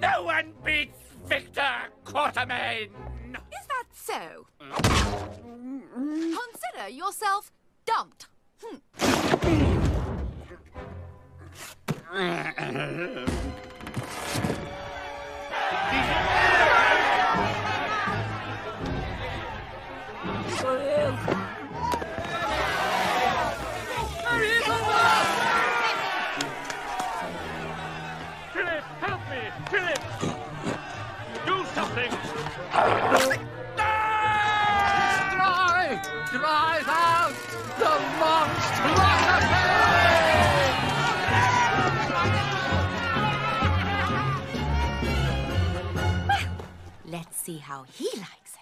No one beats Victor Quartermaine! Is that so? Consider yourself dumped. Philip, Philip! Do something! Dry! Dries out! The monstrosity! Let's see how he likes